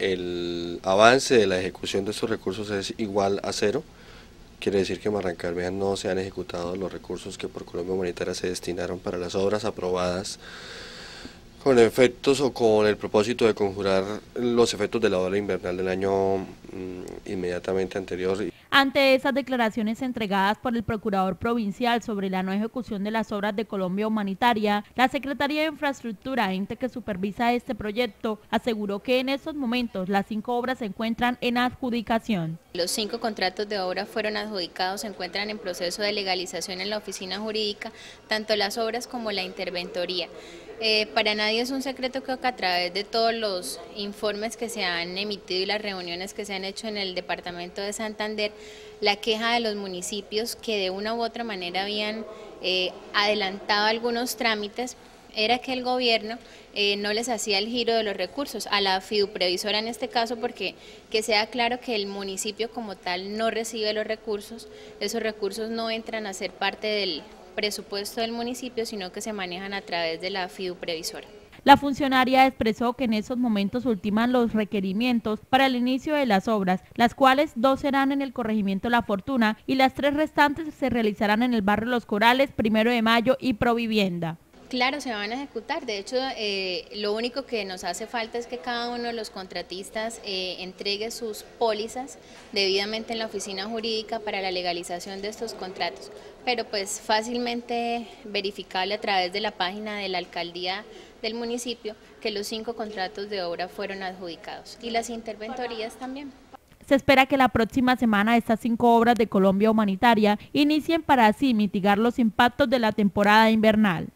el avance de la ejecución de estos recursos es igual a cero. Quiere decir que en Barranca no se han ejecutado los recursos que por Colombia Humanitaria se destinaron para las obras aprobadas con efectos o con el propósito de conjurar los efectos de la ola invernal del año mm, inmediatamente anterior. Ante esas declaraciones entregadas por el Procurador Provincial sobre la no ejecución de las obras de Colombia Humanitaria, la Secretaría de Infraestructura, ente que supervisa este proyecto, aseguró que en estos momentos las cinco obras se encuentran en adjudicación. Los cinco contratos de obra fueron adjudicados, se encuentran en proceso de legalización en la oficina jurídica, tanto las obras como la interventoría. Eh, para nadie es un secreto que a través de todos los informes que se han emitido y las reuniones que se han hecho en el departamento de Santander, la queja de los municipios que de una u otra manera habían eh, adelantado algunos trámites era que el gobierno eh, no les hacía el giro de los recursos, a la fiduprevisora en este caso, porque que sea claro que el municipio como tal no recibe los recursos, esos recursos no entran a ser parte del presupuesto del municipio, sino que se manejan a través de la FIDU previsora. La funcionaria expresó que en esos momentos ultiman los requerimientos para el inicio de las obras, las cuales dos serán en el corregimiento La Fortuna y las tres restantes se realizarán en el barrio Los Corales, Primero de Mayo y Provivienda. Claro, se van a ejecutar. De hecho, eh, lo único que nos hace falta es que cada uno de los contratistas eh, entregue sus pólizas debidamente en la oficina jurídica para la legalización de estos contratos. Pero pues fácilmente verificable a través de la página de la alcaldía del municipio que los cinco contratos de obra fueron adjudicados y las interventorías también. Se espera que la próxima semana estas cinco obras de Colombia Humanitaria inicien para así mitigar los impactos de la temporada invernal.